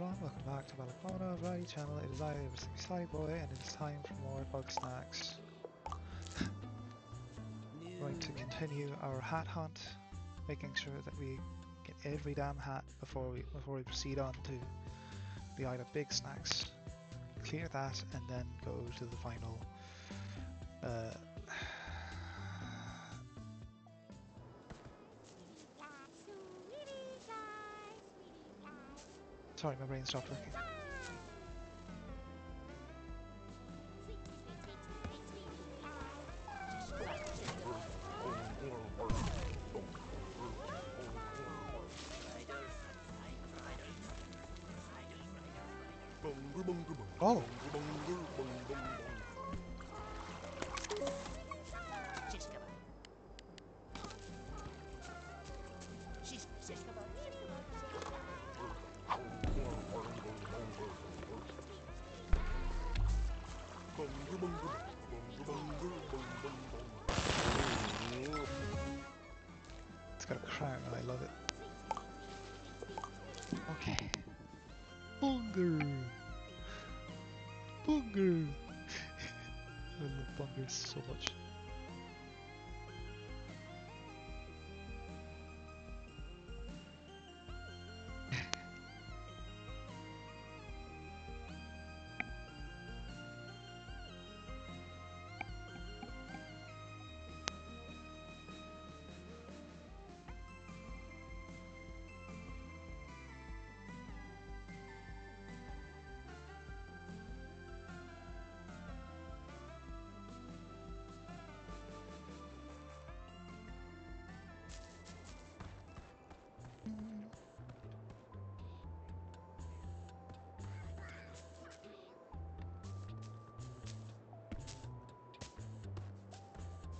everyone, welcome back to Ballach Mona Variety Channel. It is I, Sleepy Sly Boy, and it is time for more Bugsnax. Going to continue our hat hunt, making sure that we get every damn hat before we before we proceed on to the Isle of Bigsnax. Clear that and then go to the final uh, Sorry, my brain stopped working.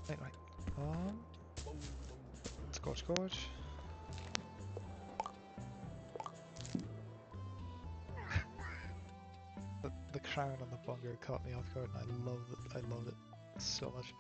Right, right. Um, scorch, scorch. the, the crown on the bunger caught me off guard, and I loved it. I loved it so much.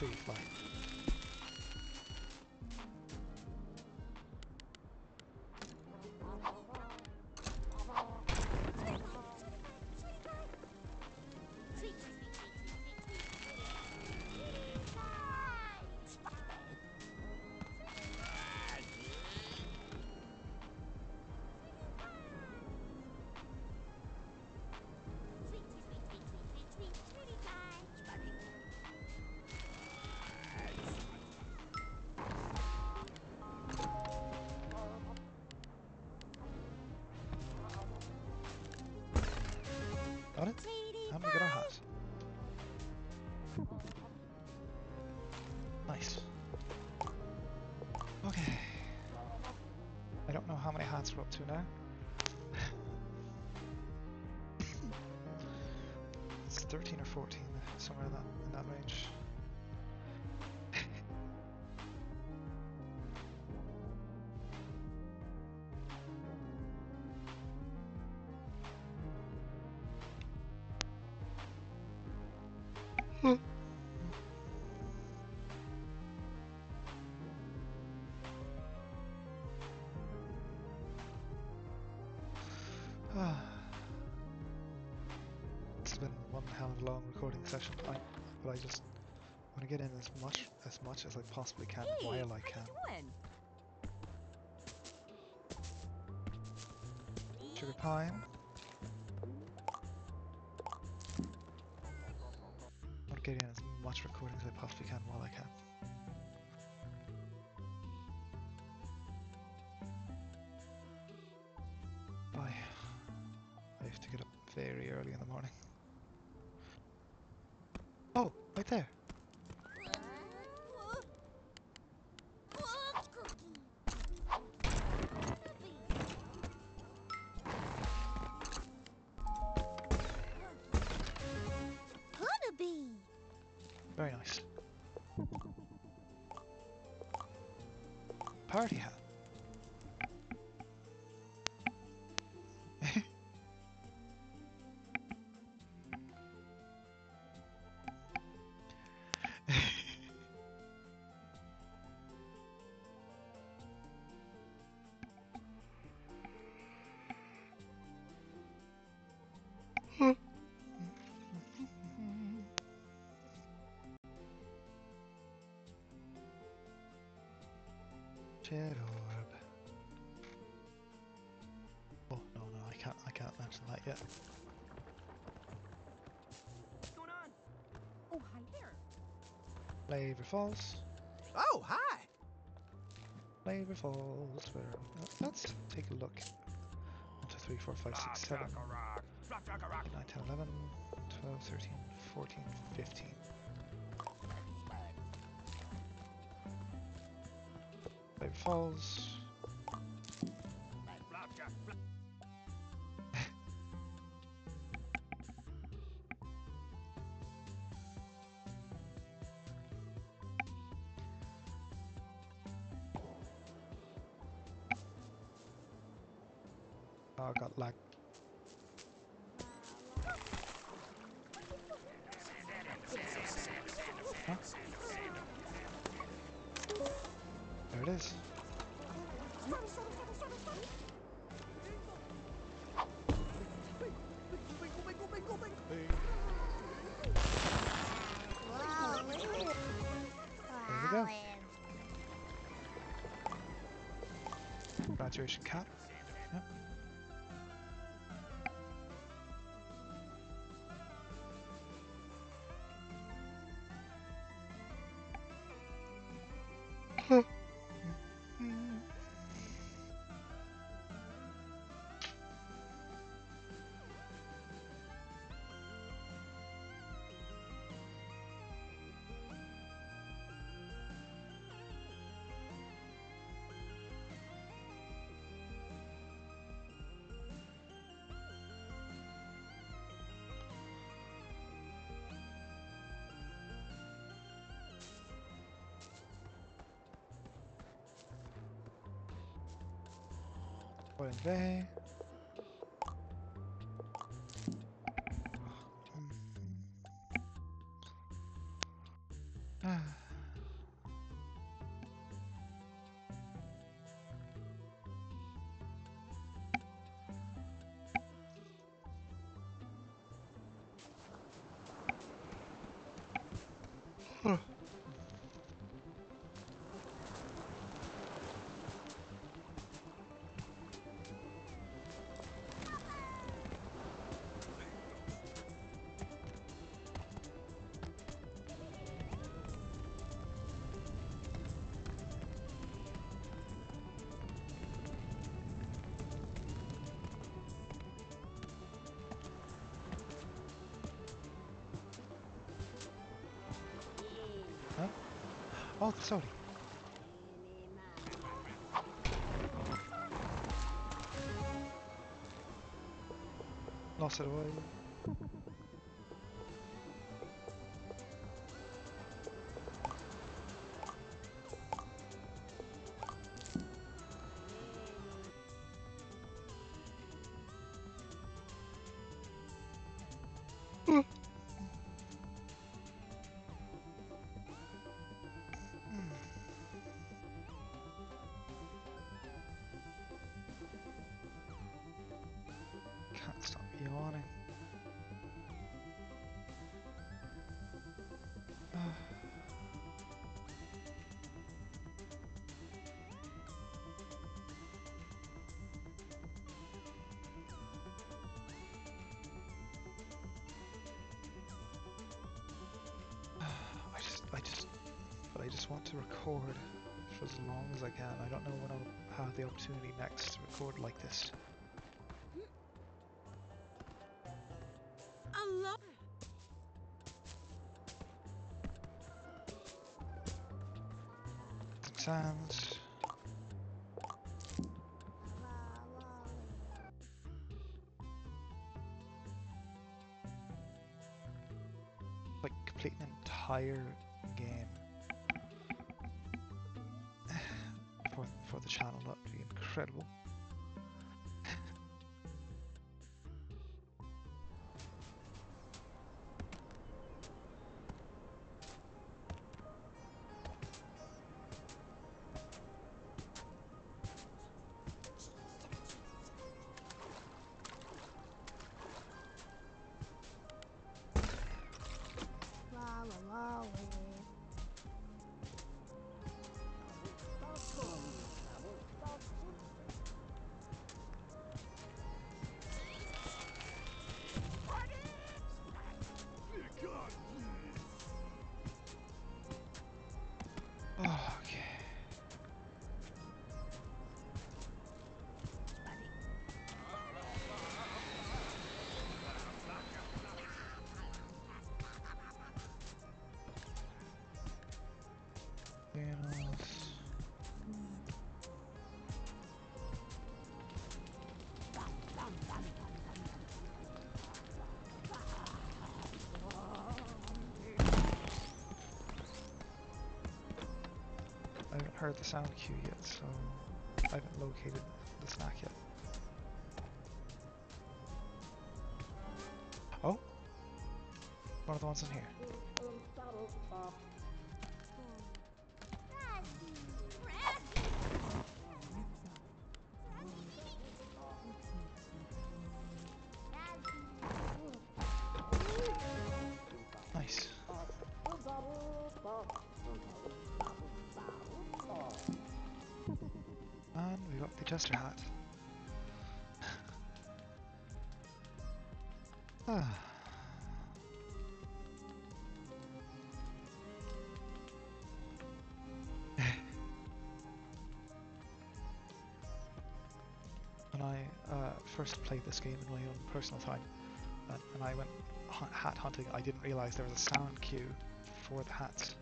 It's the we get our hat? Nice. Okay. I don't know how many hats we're up to now. it's 13 or 14, somewhere in that in that range. Long recording session, I, but I just want to get in as much as much as I possibly can Hey, while I can. Sugar pine. want to get in as much recording as I possibly can while I can. Party hat. Orb. Oh no no I can't I can't mention that yet. What's going on? Oh, hi there. Flavor Falls. Oh, hi. Flavor Falls. Where let's take a look. 1, 2, 3, 4, 5, 6, 7, Rock, rock, rock, rock, rock. 9, 10, 11, 12, 13, 14, 15. Flavor Falls. Graduation cap. Oil Bay. Oh, sorry. Lost it away. I just want to record for as long as I can. I don't know when I'll have the opportunity next to record like this. Heard the sound cue yet, so I haven't located the snack yet. Oh! One of the ones in here. Got hat. ah. when I uh, first played this game in my own personal time, and, and I went hat hunting, I didn't realize there was a sound cue for the hats.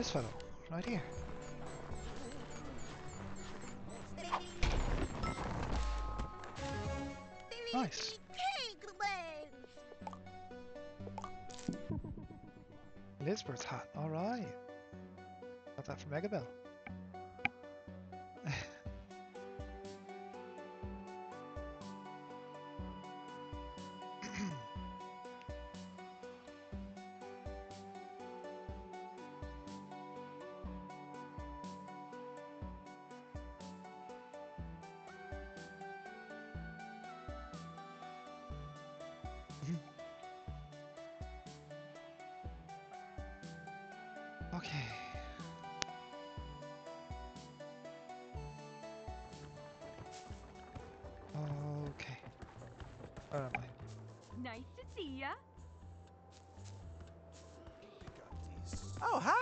This fellow, right here. Nice. Lizbert's hat, alright. Got that from Megabell. Okay. Okay. Where am I? Nice to see ya. Oh, hi.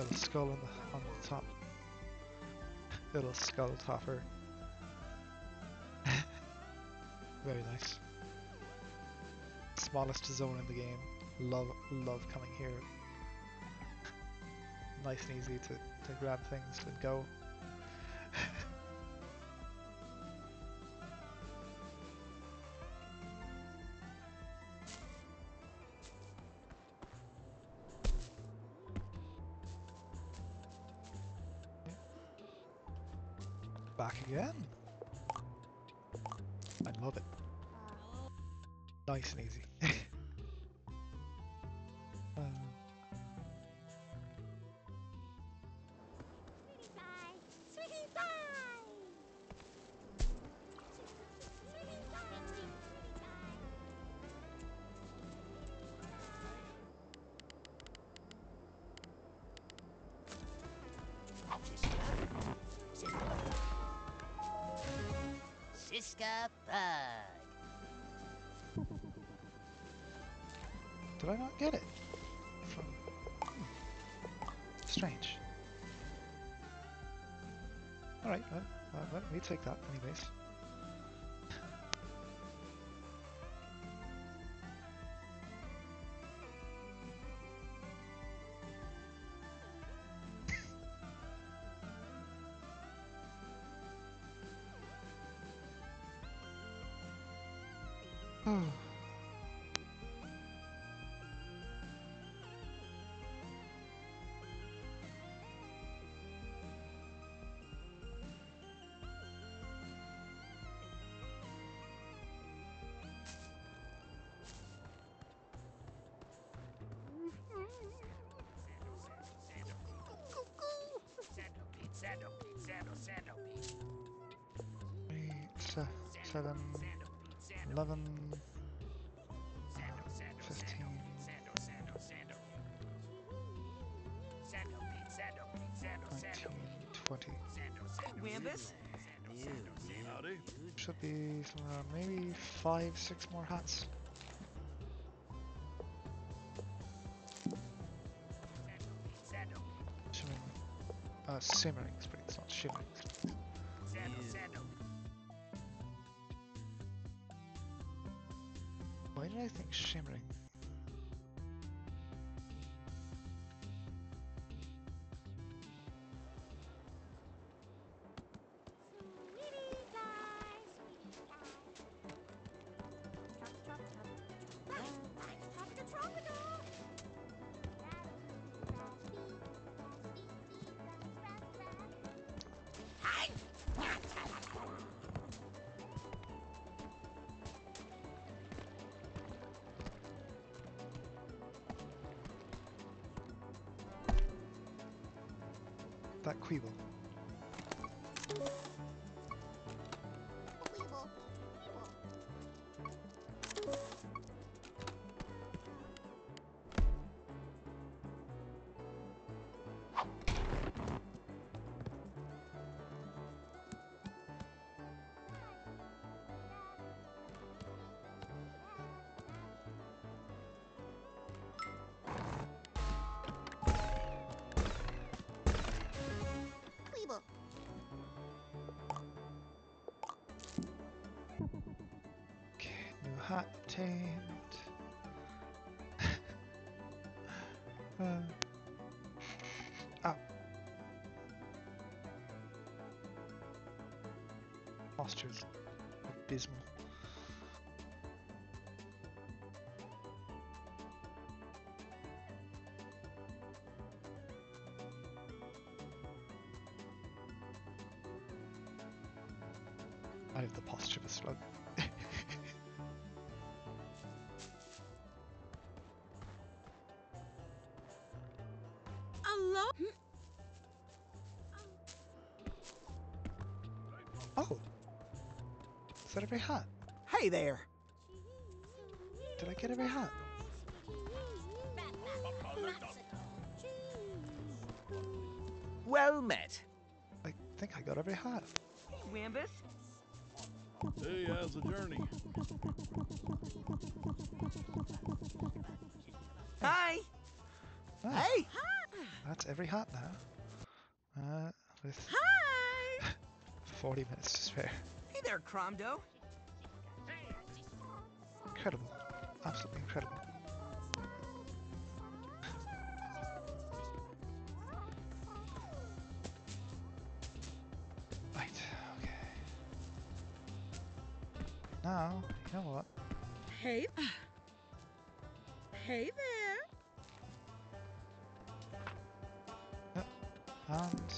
Little skull on the on the top. Little skull topper. Very nice. Smallest zone in the game. Love love coming here. nice and easy to, to grab things and go. Did I not get it? From hmm. strange. All right, well, uh, let me take that anyways. 7, 11, 15. Nineteen, twenty. Should be somewhere maybe five, six more hats. Shimmering, uh, simmering, but it's not shimmering. Think shimmering? Hat uh, ah. Posture's abysmal. There. Did I get every hat? Well met. I think I got every hat. Wambus. Hey, how's the journey? Hi. Ah, Hey. That's every hat now. Uh, with Hi! 40 minutes to spare. Hey there, Cromdo. Incredible. Right, okay. Now, you know what? Hey. Uh, hey there. And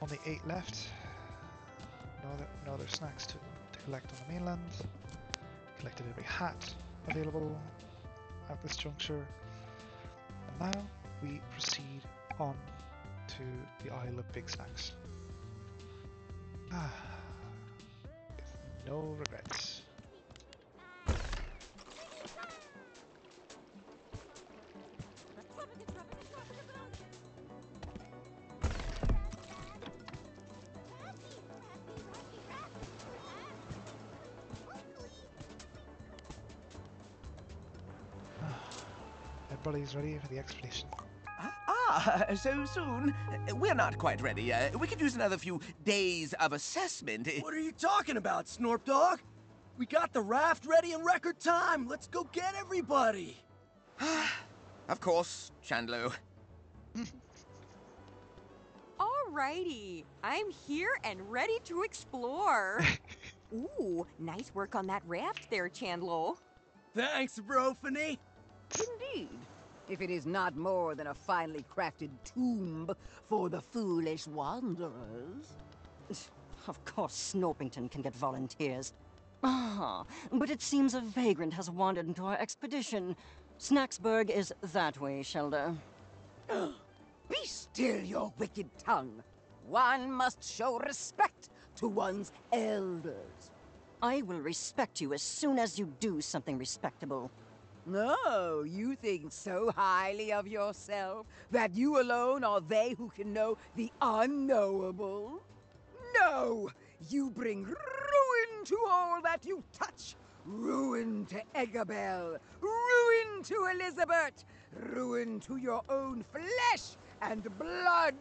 only eight left. No other, no other snacks to, to collect on the mainland. Collected every hat available at this juncture. And now we proceed on to the Isle of Bigsnax. Ah, no regrets. Everybody's ready for the expedition. Ah, so soon? We're not quite ready. Uh, we could use another few days of assessment. What are you talking about, Snorp Dog? We got the raft ready in record time. Let's go get everybody. Ah, of course, Chandlo. Alrighty, I'm here and ready to explore. Ooh, nice work on that raft there, Chandlo. Thanks, Brophany. Indeed. If it is not more than a finely crafted tomb for the foolish wanderers. Of course, Snorpington can get volunteers. Ah, but it seems a vagrant has wandered into our expedition. Snacksburg is that way, Shelda. Be still your wicked tongue. One must show respect to one's elders. I will respect you as soon as you do something respectable. No, you think so highly of yourself that you alone are they who can know the unknowable? No! You bring ruin to all that you touch! Ruin to Eggabell! Ruin to Lizbert! Ruin to your own flesh and blood!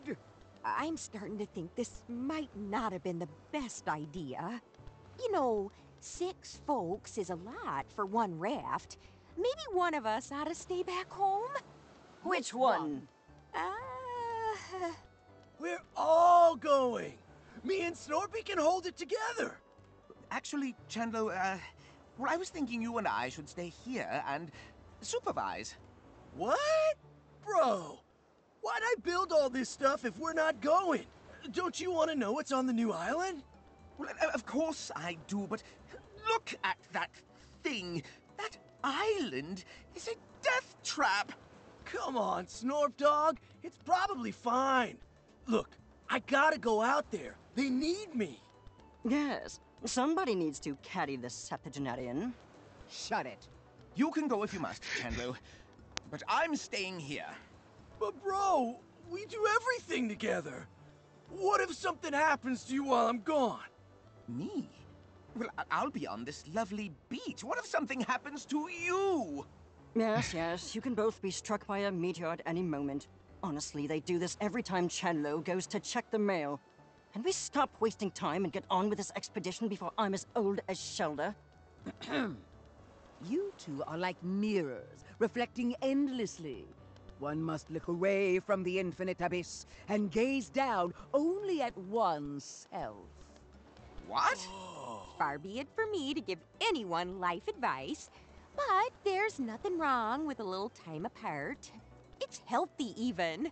I'm starting to think this might not have been the best idea. You know, six folks is a lot for one raft. Maybe one of us ought to stay back home? Which one? Uh, We're all going. Me and Snorpy can hold it together. Actually, Chandlo, uh, well, I was thinking you and I should stay here and supervise. What? Bro, why'd I build all this stuff if we're not going? Don't you want to know what's on the new island? Well, uh, of course I do, but look at that thing. That island is a death trap. Come on, Snorp Dog. It's probably fine. Look, I gotta go out there. They need me. Yes, somebody needs to carry the septuagenarian. Shut it. You can go if you must, Chandlo, but I'm staying here. But bro, we do everything together. What if something happens to you while I'm gone? Me? Well, I- I'll be on this lovely beach. What if something happens to you? Yes, yes, you can both be struck by a meteor at any moment. Honestly, they do this every time Chandlo goes to check the mail. Can we stop wasting time and get on with this expedition before I'm as old as Shelda? You two are like mirrors, reflecting endlessly. One must look away from the infinite abyss and gaze down only at oneself. What? Oh. Far be it for me to give anyone life advice, but there's nothing wrong with a little time apart. It's healthy, even.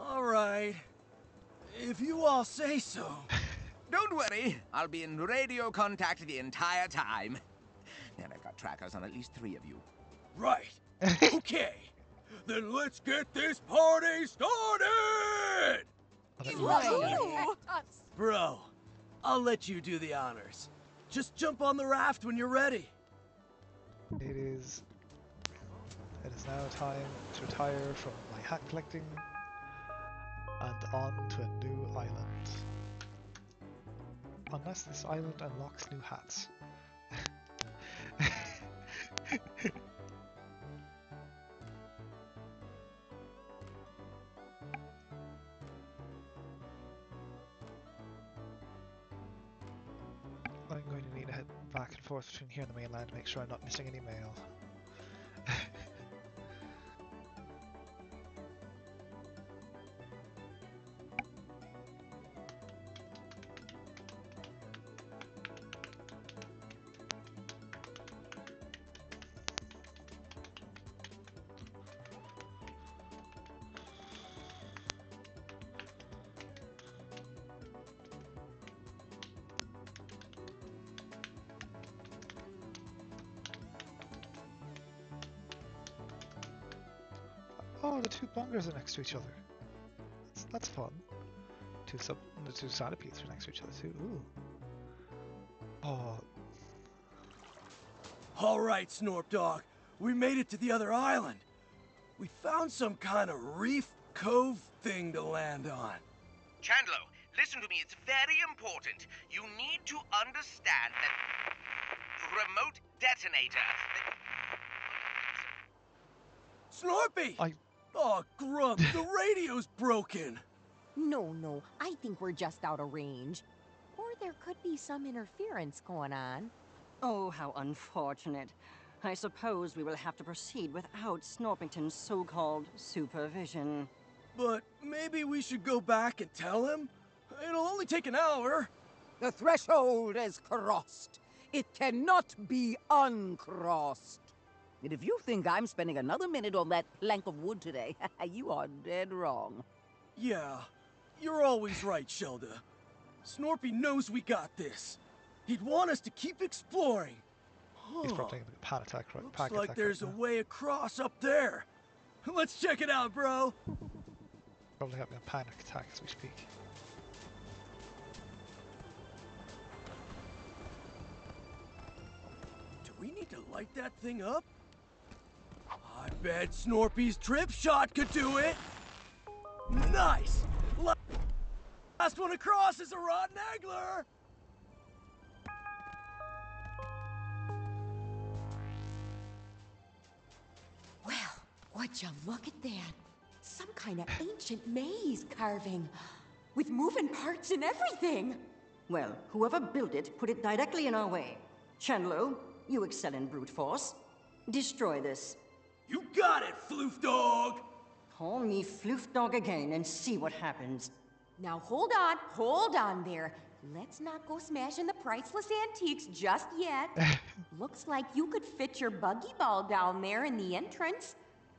All right. If you all say so. Don't worry, I'll be in radio contact the entire time. And I've got trackers on at least three of you. Right. okay. Then let's get this party started! Love Bro, I'll let you do the honors. Just jump on the raft when you're ready. It is. It is now time to retire from my hat collecting and on to a new island. Unless this island unlocks new hats. back and forth between here and the mainland to make sure I'm not missing any mail. The two bongers are next to each other. That's, that's fun. Two sub, the two centipedes are next to each other too. Ooh. Oh, All right, Snorp Dog. We made it to the other island. We found some kind of reef cove thing to land on. Chandlo, listen to me. It's very important. You need to understand that remote detonator. Snorpy! I- Oh, Grump, the radio's broken. No, no, I think we're just out of range. Or there could be some interference going on. Oh, how unfortunate. I suppose we will have to proceed without Snorpington's so called supervision. But maybe we should go back and tell him? It'll only take an hour. The threshold is crossed. It cannot be uncrossed. And if you think I'm spending another minute on that plank of wood today, you are dead wrong. Yeah, you're always right, Shelda. Snorpy knows we got this. He'd want us to keep exploring. he's probably having a panic attack right, Looks panic like attack there's a right now. way across up there. Let's check it out, bro. Probably having a panic attack as we speak. Do we need to light that thing up? I bet Snorpy's trip shot could do it. Nice. Last one across is a rotten angler. Well, would you look at that? Some kind of ancient maze carving. With moving parts and everything. Well, whoever built it put it directly in our way. Chandlo, you excel in brute force. Destroy this. You got it, floof dog. Call me Floof Dog again and see what happens. Now hold on, hold on there. Let's not go smashing the priceless antiques just yet. Looks like you could fit your buggy ball down there in the entrance.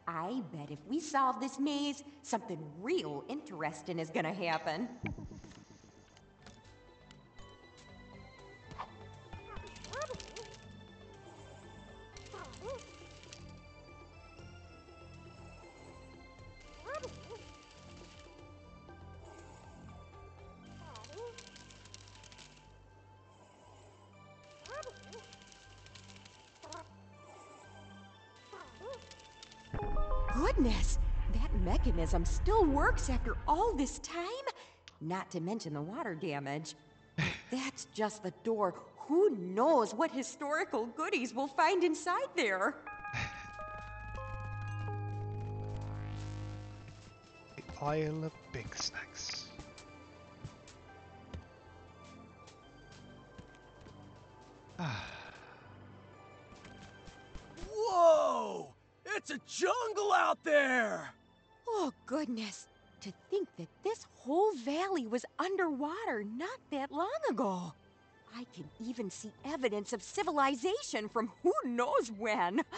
I bet if we solve this maze, something real interesting is gonna happen. mechanism still works after all this time? Not to mention the water damage. That's just the door. Who knows what historical goodies we'll find inside there? The Isle of Bigsnax. Ah, Whoa! It's a jungle out there. Oh, goodness. To think that this whole valley was underwater not that long ago. I can even see evidence of civilization from who knows when.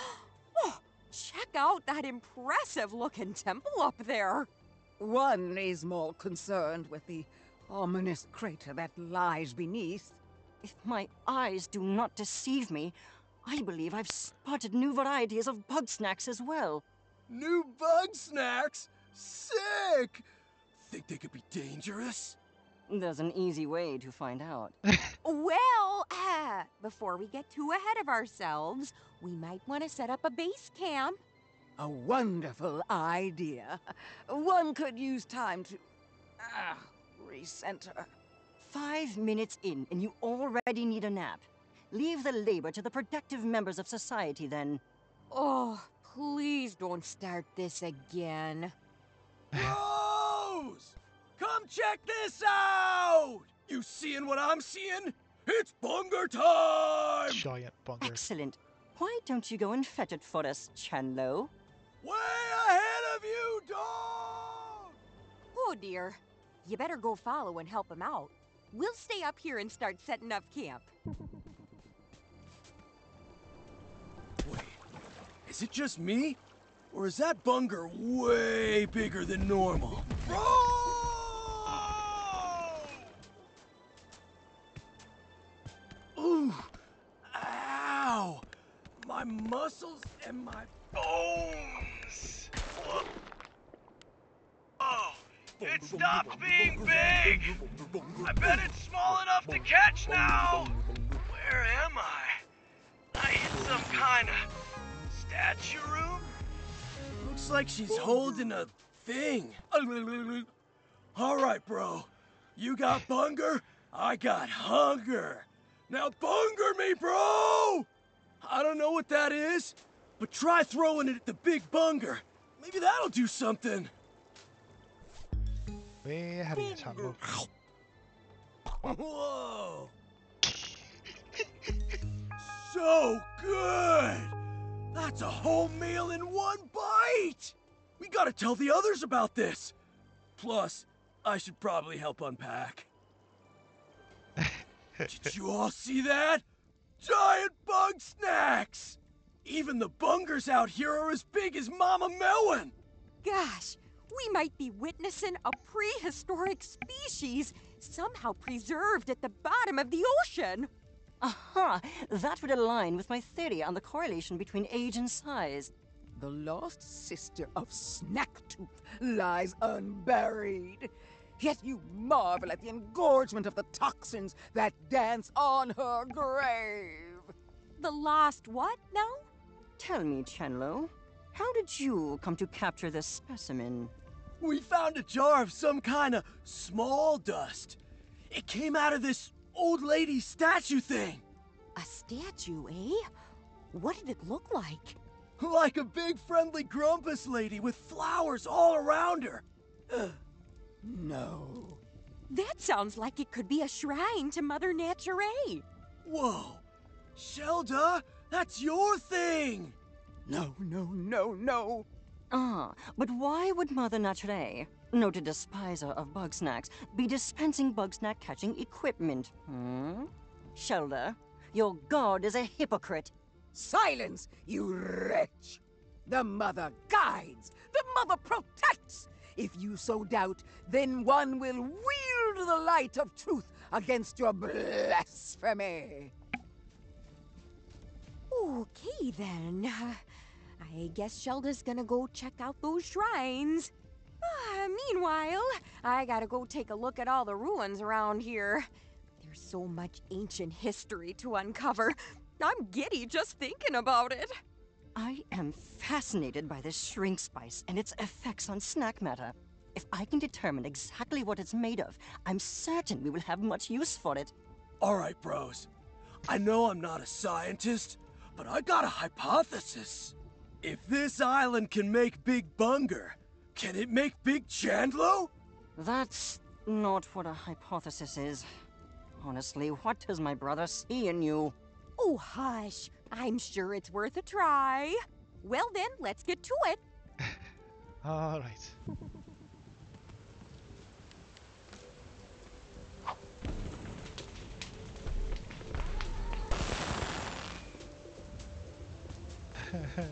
Oh, check out that impressive looking temple up there. One is more concerned with the ominous crater that lies beneath. If my eyes do not deceive me, I believe I've spotted new varieties of Bugsnax as well. New Bugsnax? Sick! Think they could be dangerous? There's an easy way to find out. Well, uh, before we get too ahead of ourselves, we might want to set up a base camp. A wonderful idea. One could use time to. Ah, recenter. Five minutes in, and you already need a nap. Leave the labor to the productive members of society, then. Oh, please don't start this again. Rose! Come check this out! You seeing what I'm seeing? It's bunger time! Giant bunger. Excellent. Why don't you go and fetch it for us, Chandlo? Way ahead of you, dog! Oh dear. You better go follow and help him out. We'll stay up here and start setting up camp. is it just me? Or is that bunger way bigger than normal? Bro! Ooh! Ow! My muscles and my bones! Oh! It stopped being big! I bet it's small enough to catch now! Where am I? I hit some kind of statue room? Looks like she's holding a thing. All right, bro. You got bunger, I got hunger. Now bunger me, bro! I don't know what that is, but try throwing it at the big bunger. Maybe that'll do something. Ahead of you, Chandlo. Whoa! so good! That's a whole meal in one bite! We gotta tell the others about this. Plus, I should probably help unpack. Did you all see that? Giant Bugsnax! Even the bungers out here are as big as Mama Melon! Gosh, we might be witnessing a prehistoric species somehow preserved at the bottom of the ocean. Aha! That would align with my theory on the correlation between age and size. The lost sister of Snacktooth lies unburied. Yet you marvel at the engorgement of the toxins that dance on her grave. The lost what now? Tell me, Chandlo, how did you come to capture this specimen? We found a jar of some kind of small dust. It came out of this old lady statue thing. A statue, eh? What did it look like? Like a big friendly grumpus lady with flowers all around her. Ugh. No. That sounds like it could be a shrine to Mother Nature. Whoa. Shelda, that's your thing. No, no, no, no. Ah, but why would Mother Nature, noted despiser of Bugsnax, be dispensing bug snack catching equipment? Hmm? Shelda, your god is a hypocrite. Silence, you wretch! The mother guides, the mother protects. If you so doubt, then one will wield the light of truth against your blasphemy. Okay then. I guess Shelda's gonna go check out those shrines. Ah, meanwhile, I gotta go take a look at all the ruins around here. There's so much ancient history to uncover. I'm giddy just thinking about it. I am fascinated by this shrink spice and its effects on snack matter. If I can determine exactly what it's made of, I'm certain we will have much use for it. All right, bros. I know I'm not a scientist, but I got a hypothesis. If this island can make Big Bunger, can it make Big Chandlo? That's not what a hypothesis is. Honestly, what does my brother see in you? Oh, hush. I'm sure it's worth a try. Well then, let's get to it. All right.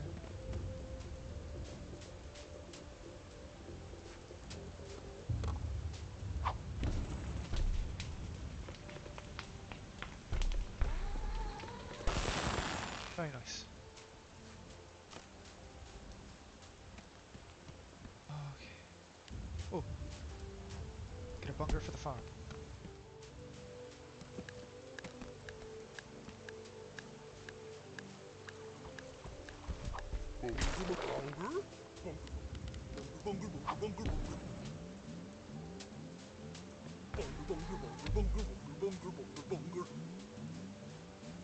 do it for the farm.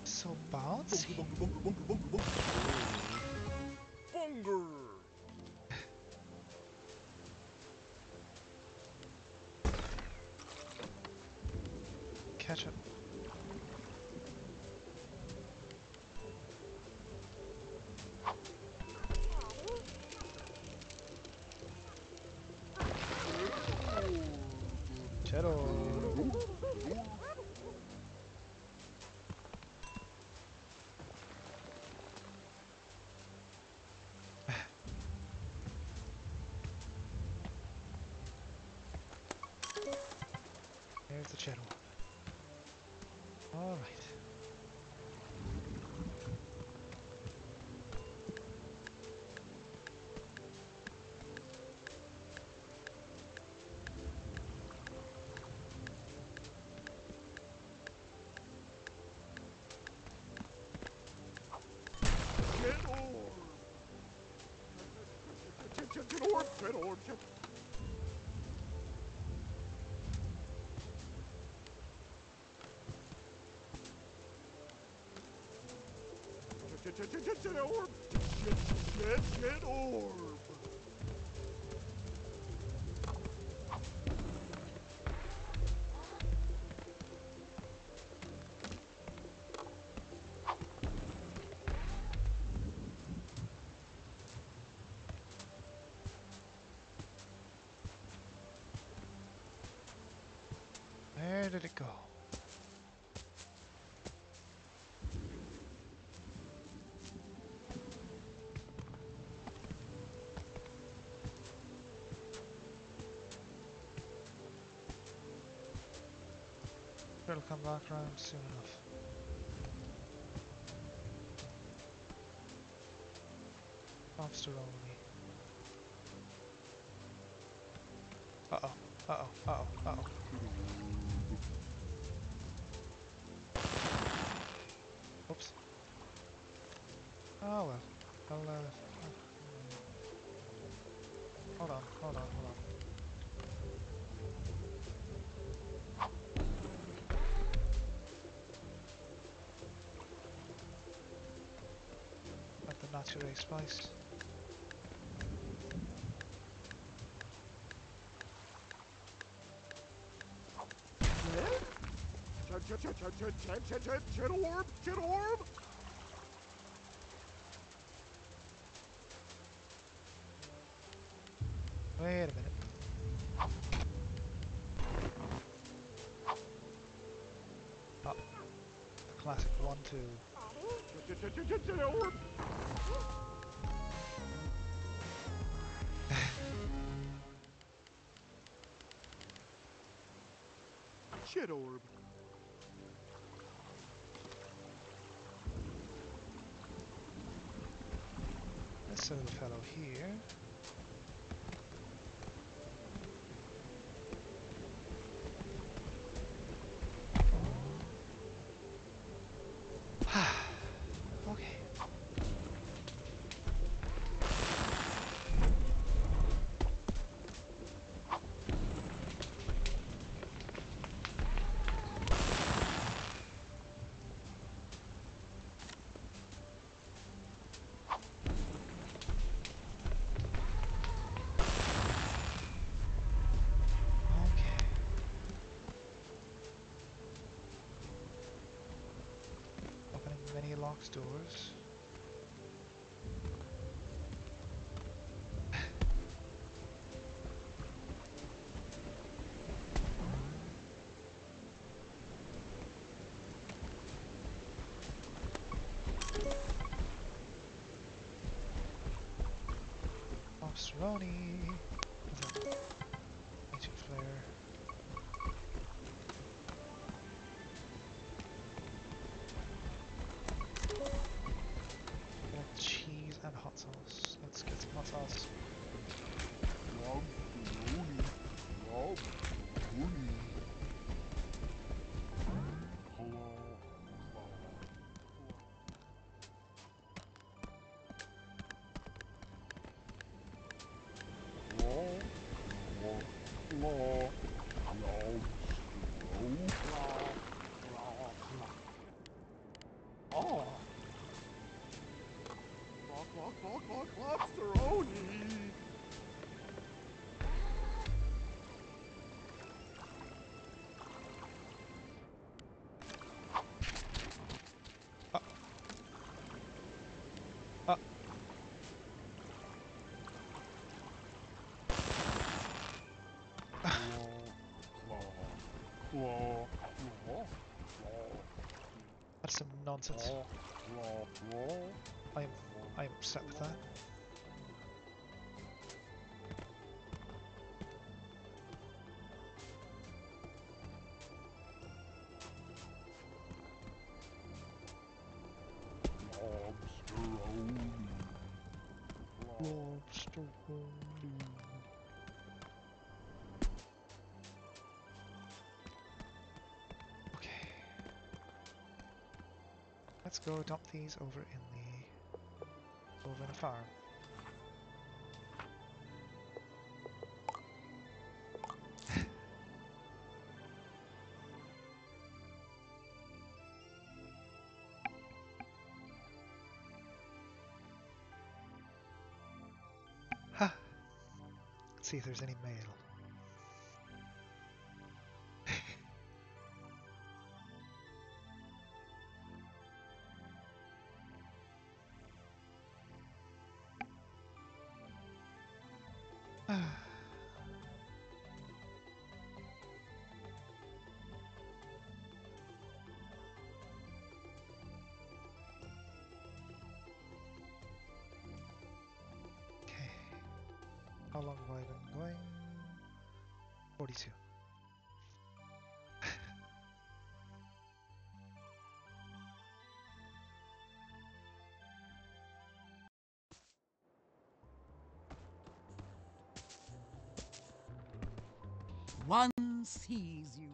So bouncy. catch up. There's the channel. Get, get, get orb, get orb, get. Get, get, get, get, get orb. Get, get, get orb. Where did it go? It'll come back around soon enough. Lobster only. Uh oh. Uh oh, uh oh, Oh well. I'll, uh, hold on, hold on, hold on. At the natural spice. Get, get, get, get, shit orb. Let's send the fellow here. any locked doors. Monsteroni. Claw, That's some nonsense. claw, claw. I'm I'm upset with that. Go dump these over in the over in the farm. Let's see if there's any mail. Long have I been going? 42. One sees you.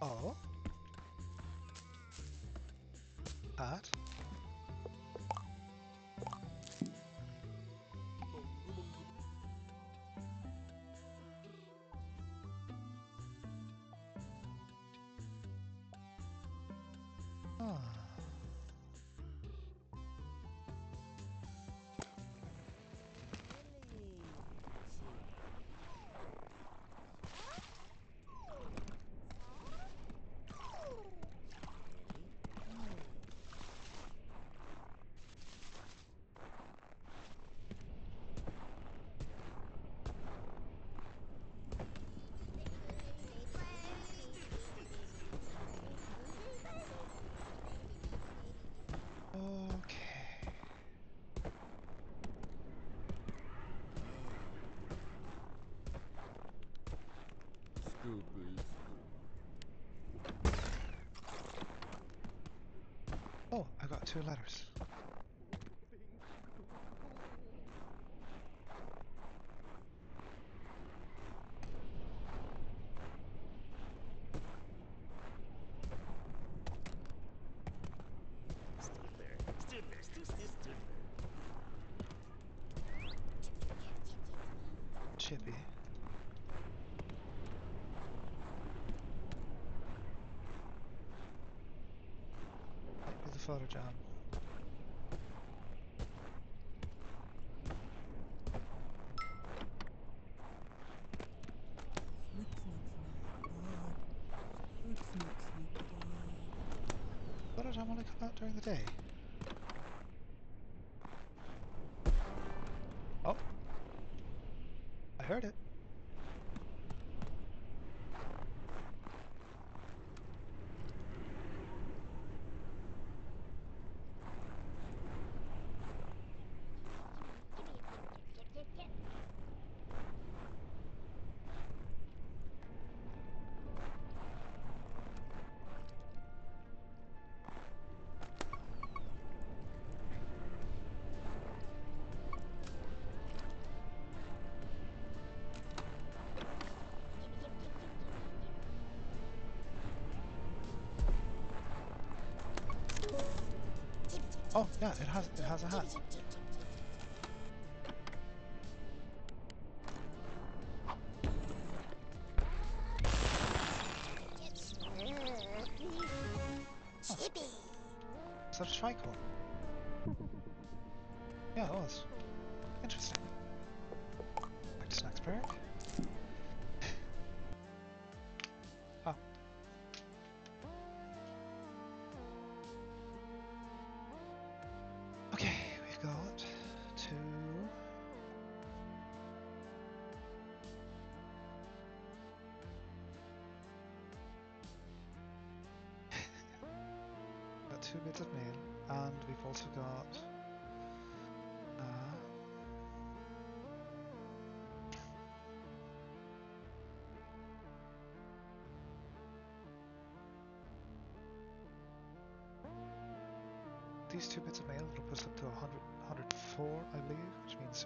Oh. Two letters. Chippy. The photo jam. Photo jam only come Oh yeah, it has it has a hat.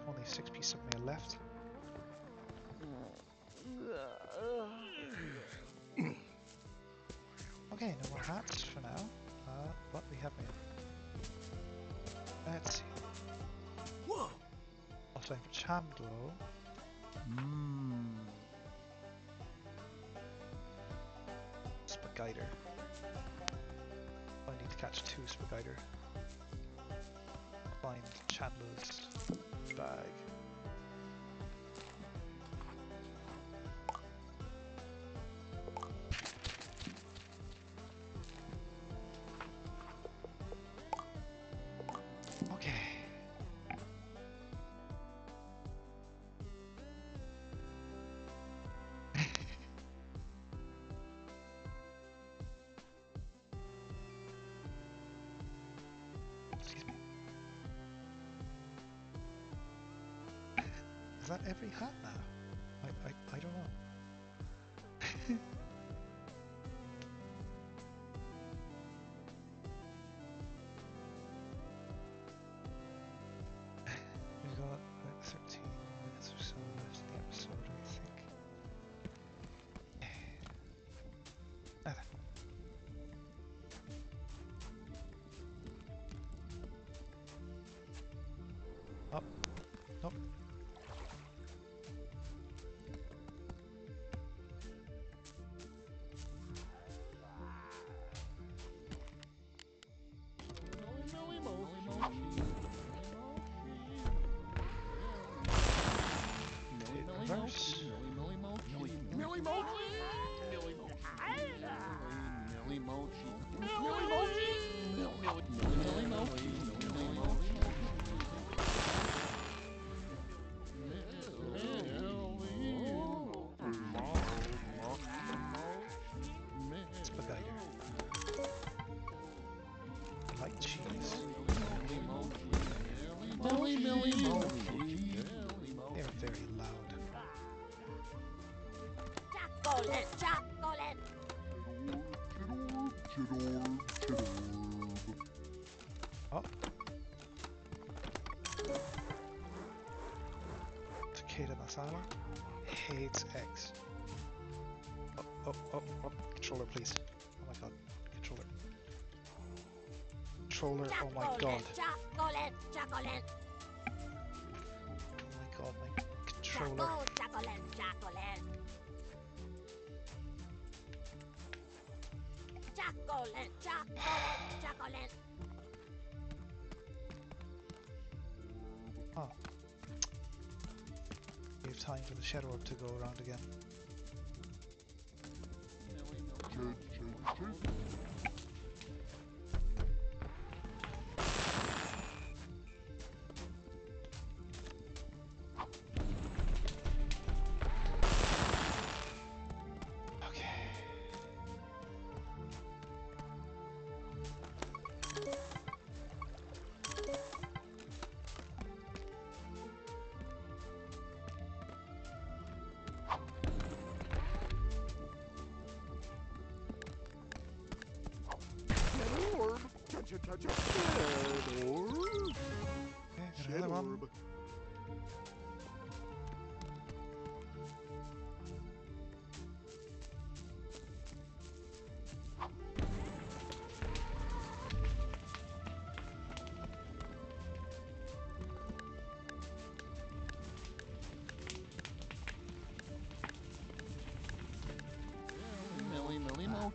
Only six pieces of mail left. Okay, no more hats for now, uh, but we have mail. Let's see. Whoa! Off time for Chandlo. Spagiter. I need to catch two Spagiter. Find Chandlo's bag. That every hat Reverse. Millie Mochi! Millie Mochi! Millie Mochi! Millie Mochi! Millie Mochi! Spaghetti. I like cheese. Millie Millie Mochi! Takeda hates eggs. Oh, oh, oh, oh, controller please. Oh my god, controller. Controller, oh my god. Chocolate, chocolate. Oh my god, my controller. Chocolate, chocolate, chocolate. Chocolate, chocolate, chocolate. Oh. Time for the shadow orb to go around again.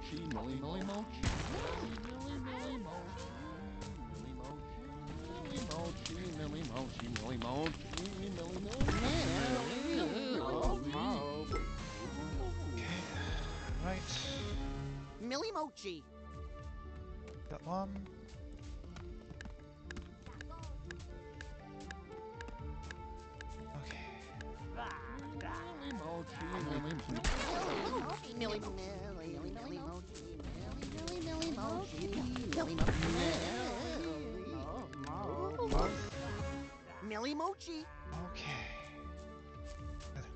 Mochi, Milly Milly Mochi, Milly Milly Mochi, Milly Mochi, Milly Mochi, Milly Mochi, Milly Mochi. Right. Millie Mochi. Got one. Mochi. Okay. And then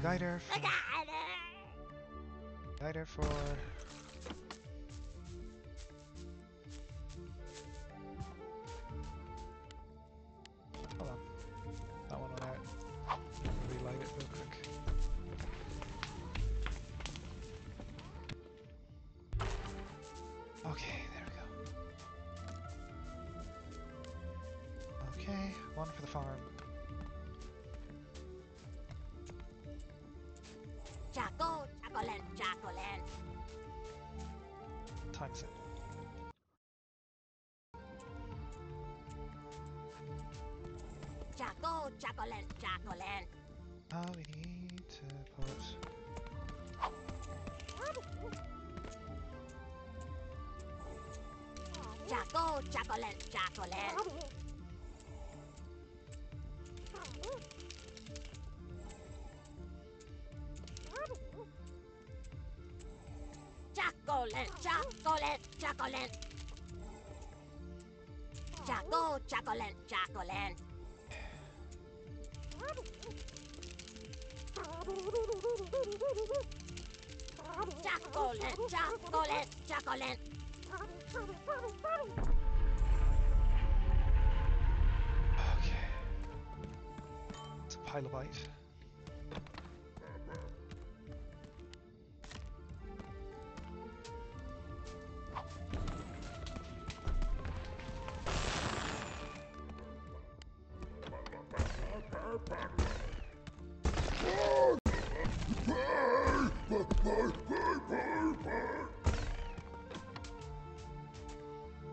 Spagiter for... Spagiter for... chocolate. Chaco, chocolate, chocolate. Chocolate, chocolate, chocolate. Okay. It's a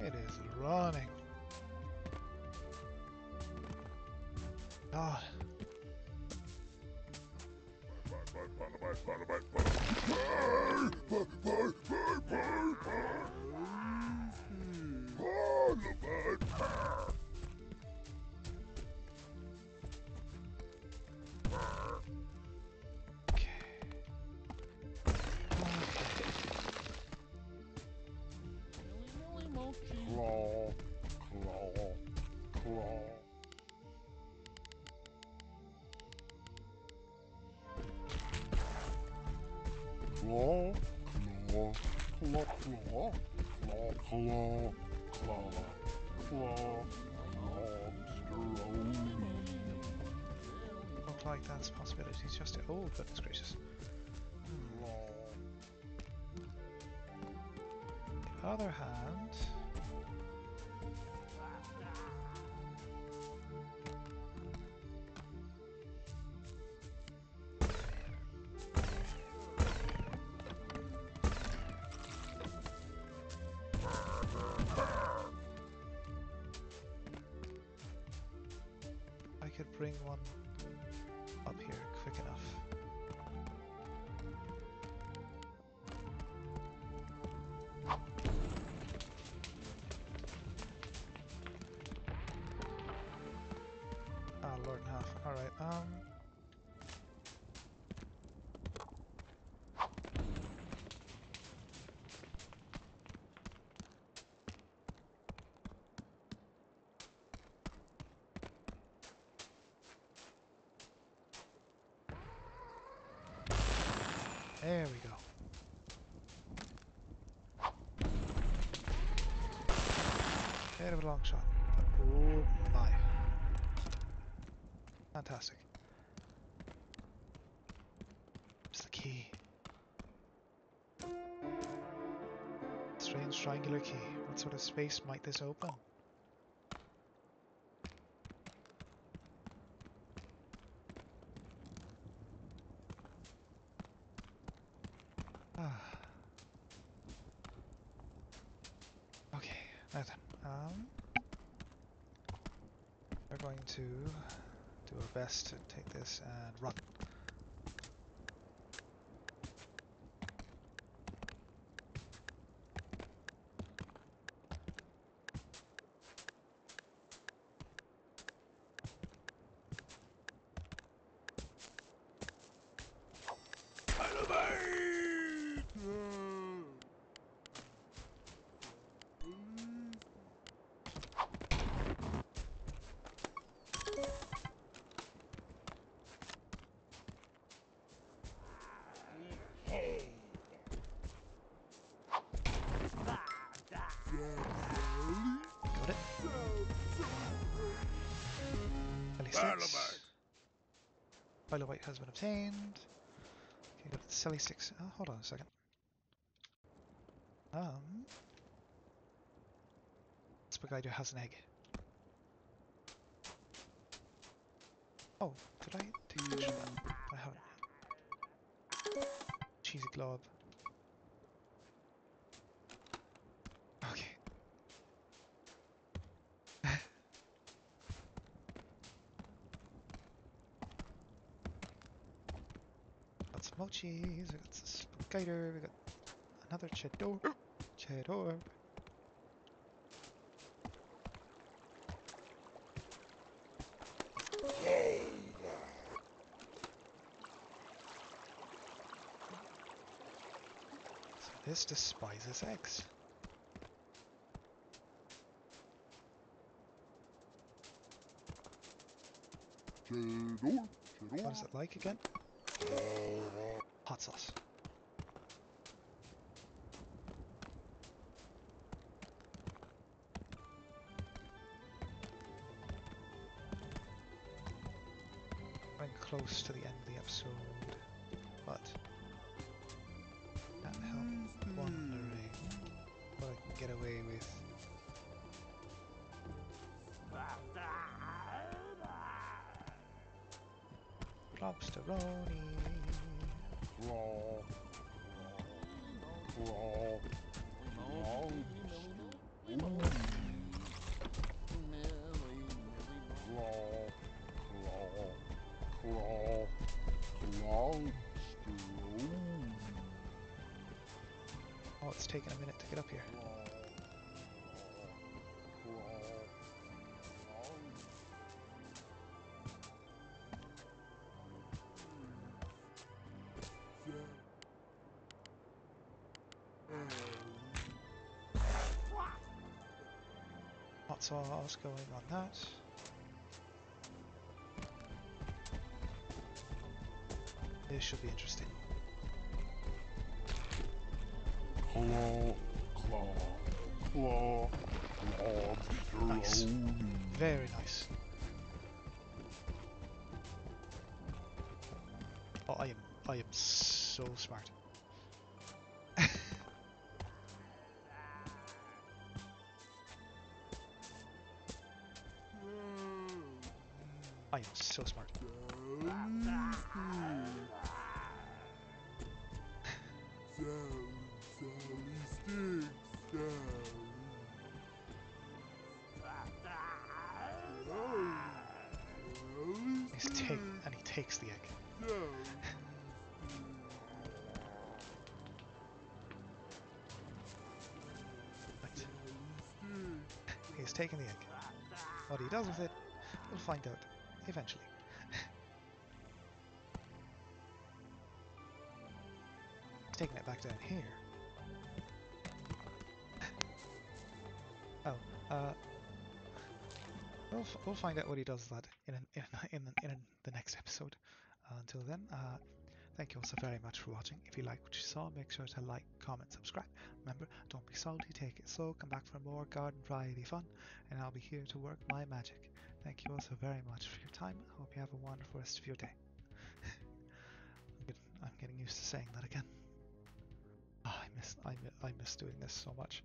It is running. God. One There we go. Bit of a long shot. oh my. Fantastic. Where's the key? Strange triangular key. What sort of space might this open? Ah. Okay, now then. Um, we're going to best to take this and run. Has been obtained. Okay, got the Sally six. Oh, hold on a second. Um, Spaghetti has an egg. Oh, did I take a? I haven't. Cheesy glob. Okay. Got some mochis, we got some spider, we got another cheddar. Oh. cheddar. So this despises eggs. Cheddar, cheddar. What is it like again? Hot sauce. Getting close to the end of the episode, but can't help mm-hmm. wondering what I can get away with. Lobsteroni. Oh, it's taking a minute to get up here. Hot sauce going on that. This should be interesting. claw, claw, claw, Nice. Very nice. Oh, I am I am so smart. Taking the egg. What he does with it, we'll find out eventually. Taking it back down here. Oh, uh, we'll we'll find out what he does with that in an, in in, in an, the next episode. Uh, until then, uh, thank you all so very much for watching. If you like what you saw, make sure to like, comment, subscribe. Remember, don't be salty, take it slow. Come back for more garden variety fun, and I'll be here to work my magic. Thank you all so very much for your time. I hope you have a wonderful rest of your day. I'm, getting used to saying that again. Ah, I miss I, mi- I miss doing this so much.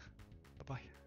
bye bye.